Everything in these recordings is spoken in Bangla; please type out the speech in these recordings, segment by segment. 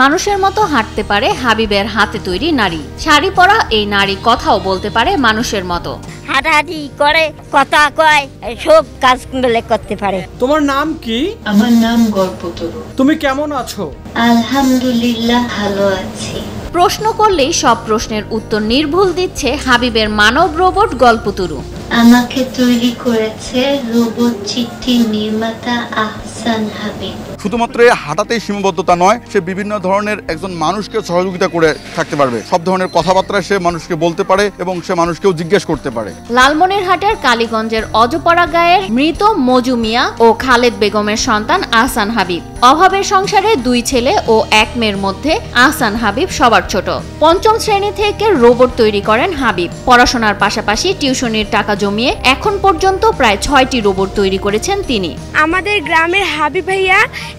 মানুষের মতো হাঁটতে পারে হাবিবের হাতে তৈরি নারী। শাড়ি পরা এই নারী কথাও বলতে পারে মানুষের মতো। হাঁটাহাঁটি করে কথা কয় সব কাজ মিলে করতে পারে। তোমার নাম কি? আমার নাম গল্পতরু তুমি কেমন আছো? আলহামদুলিল্লাহ ভালো আছি। প্রশ্ন করলেই সব প্রশ্নের উত্তর নির্ভুল দিচ্ছে হাবিবের মানব রোবট গল্পতরু। আমাকে তৈরি করেছে রোবট চিঠি নির্মাতা আহসান হাবিব। শুধুমাত্র এই হাঁটাতেই সীমাবদ্ধতা নয় সে বিভিন্ন ধরনের একজন মানুষকে সহযোগিতা করে থাকতে পারবে। সব ধরনের কথাবার্তা সে মানুষকে বলতে পারে এবং সে মানুষকেও জিজ্ঞেস করতে পারে। লালমনিরহাটের কালীগঞ্জের অজপাড়া গায়ের মৃত মজু মিয়া ও খালেদ বেগমের সন্তান আহসান হাবিব। অভাবের সংসারে দুই ছেলে ও এক মেয়ের মধ্যে আহসান হাবিব সবার ছোট। পঞ্চম শ্রেণি থেকে রোবট তৈরি করেন হাবিব। পড়াশোনার পাশাপাশি টিউশনির টাকা জমিয়ে এখন পর্যন্ত প্রায় ছয়টি রোবট তৈরি করেছেন তিনি। আমাদের গ্রামের হাবিব ভাইয়া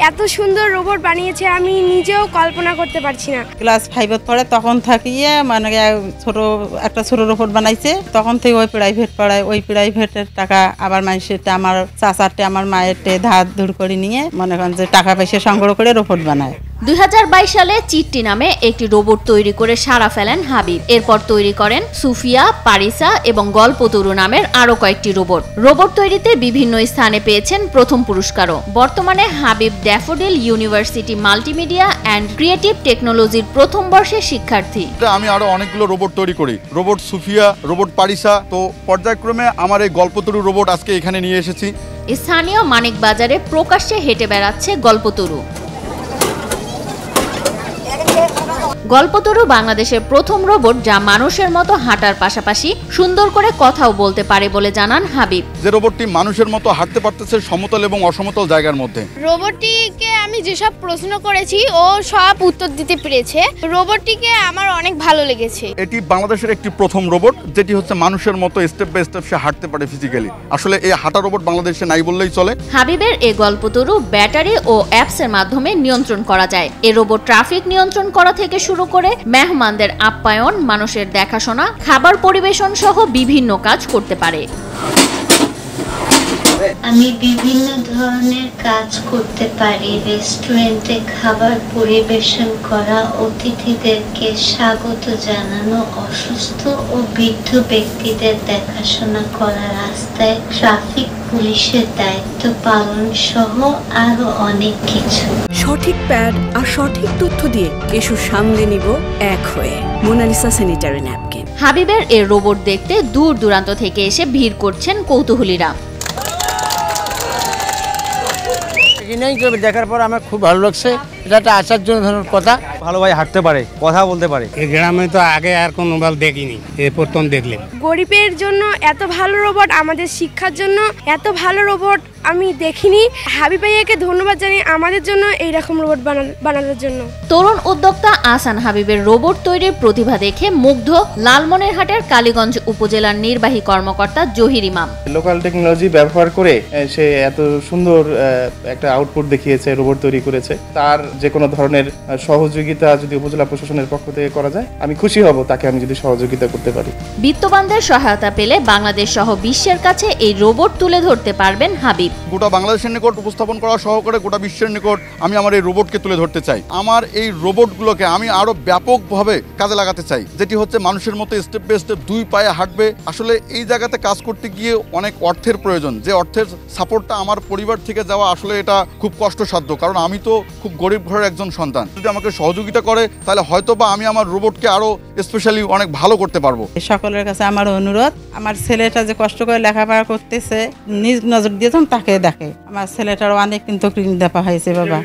এত সুন্দর রোবট বানিয়েছে, আমি নিজেও কল্পনা করতে পারছি না। ক্লাস ফাইভত পড়ে তখন থাকিয়ে মানে ছোট, একটা ছোট রোবট বানাইছে। তখন থেকে ওই প্রাইভেট পড়ায়, ওই প্রাইভেটের টাকা আবার মানুষের আমার চাচারটে আমার মায়েরটে ধার ধুর করে নিয়ে মনে করেন যে টাকা পয়সা সংগ্রহ করে রোবট বানায়। দুই হাজার বাইশ সালে চিট্টি নামে একটি রোবট তৈরি করে সারা ফেলেন হাবিব। এরপর তৈরি করেন সুফিয়া পারিসা এবং গল্পতরু নামের আরও কয়েকটি রোবট। রোবট তৈরিতে বিভিন্ন স্থানে পেয়েছেন প্রথম পুরস্কারও। বর্তমানে Habib Daffodil university multimedia and creative টেকনোলজির প্রথম বর্ষের শিক্ষার্থী। আমি আরও অনেকগুলো রোবট তৈরি করি। Robot Sophia robot Parisa. তো পর্যায়ক্রমে আমার এই গল্পতরু রোবট আজকে এখানে নিয়ে এসেছি। স্থানীয় মানিক বাজারে প্রকাশ্যে হেঁটে বেড়াচ্ছে গল্পতরু। গল্পতরু বাংলাদেশের প্রথম রোবট যা মানুষের মতো হাঁটার পাশাপাশি সুন্দর করে কথাও বলতে পারে বলে জানান হাবিব। যে রোবটটি মানুষের মতো হাঁটতে পারতেছে সমতল এবং অসমতল জায়গার মধ্যে। রোবটটিকে আমি যেসব প্রশ্ন করেছি ও সব উত্তর দিতে পেরেছে। রোবটটিকে আমার অনেক ভালো লেগেছে। এটি বাংলাদেশের একটি প্রথম রোবট যেটি হচ্ছে মানুষের মতো স্টেপ বাই স্টেপ সে হাঁটতে পারে ফিজিক্যালি আসলে এই হাঁটা রোবট বাংলাদেশে নাই বললেই চলে। হাবিবের এই গল্পতরু ব্যাটারি ও অ্যাপসের মাধ্যমে নিয়ন্ত্রণ করা যায়। এ রোবট ট্রাফিক নিয়ন্ত্রণ করা থেকে শুরু করে মেহমানদের আপ্যায়ন, মানুষের দেখাশোনা, খাবার পরিবেশন সহ বিভিন্ন কাজ করতে পারে। আমি বিভিন্ন ধরনের কাজ করতে পারি। রেস্টুরেন্টে খাবার পরিবেশন করা, অতিথিদেরকে স্বাগত জানানো, অসুস্থ ও বৃদ্ধ ব্যক্তিদের দেখাশোনা করা, রাস্তায় ট্রাফিক পুলিশের দায়িত্ব পালন সহ আরও অনেক কিছু। সঠিক প্যাড আর সঠিক তথ্য দিয়ে এসু সামলে নিব এক হয়ে। Monalisa sanitary napkin. হাবিবের এ রোবট দেখতে দূর দূরান্ত থেকে এসে ভিড় করছেন কৌতূহলীরা। দেখার পর আমার খুব ভালো লাগছে। এটা একটা আশ্চর্যজনক কথা। ভালোভাবে হাঁটতে পারে কথা বলতে পারে। এই গ্রামে তো আগে আর কোনো মোবাইল দেখিনি এ প্রথম দেখলেন। গরিবের জন্য এত ভালো রোবট আমাদের শিক্ষার জন্য এত ভালো রোবট আমি দেখিনি। হাবিব ভাইয়াকে ধন্যবাদ জানাই আমাদের জন্য এইরকম রোবট বানা- বানানোর জন্য। তরুণ উদ্যোক্তা আসান হাবিবের রোবট তৈরির প্রতিভা দেখে মুগ্ধ লালমনিরহাটের কালীগঞ্জ উপজেলার নির্বাহী কর্মকর্তা জহির ইমাম। লোকাল টেকনোলজি ব্যবহার করে সে এত সুন্দর একটা আউটপুট দেখিয়েছে রোবট তৈরি করেছে। তার যে কোনো ধরনের সহযোগিতা যদি উপজেলা প্রশাসনের পক্ষ থেকে করা যায় আমি খুশি হব তাকে আমি যদি সহযোগিতা করতে পারি। বিত্তবানদের সহায়তা পেলে বাংলাদেশ সহ বিশ্বের কাছে এই রোবট তুলে ধরতে পারবেন হাবিব। গোটা বাংলাদেশের নিকট উপস্থাপন করা সহকারে গোটা বিশ্বের নিকট আমি আমার এই রোবটকে তুলে ধরতে চাই। আমার এই রোবটগুলোকে আমি আরও ব্যাপকভাবে কাজে লাগাতে চাই যেটি হচ্ছে মানুষের মতো স্টেপ বাই স্টেপ দুই পায়ে হাঁটবে। আসলে এই জায়গাতে কাজ করতে গিয়ে অনেক অর্থের প্রয়োজন। যে অর্থের সাপোর্টটা আমার পরিবার থেকে যাওয়া আসলে এটা খুব কষ্টসাধ্য কারণ আমি তো খুব গরিব ঘরের একজন সন্তান। যদি আমাকে সহযোগিতা করে, তাহলে হয়তো বা আমি আমার রোবটকে আরও স্পেশালি অনেক ভালো করতে পারব। সকলের কাছে আমার অনুরোধ, আমার ছেলেটা যে কষ্ট করে লেখাপড়া করতেছে, নিজ নজর দিয়ে তাকে দেখে, আমার ছেলেটারও অনেক কিন্তু দেখা হয়েছে, বাবা।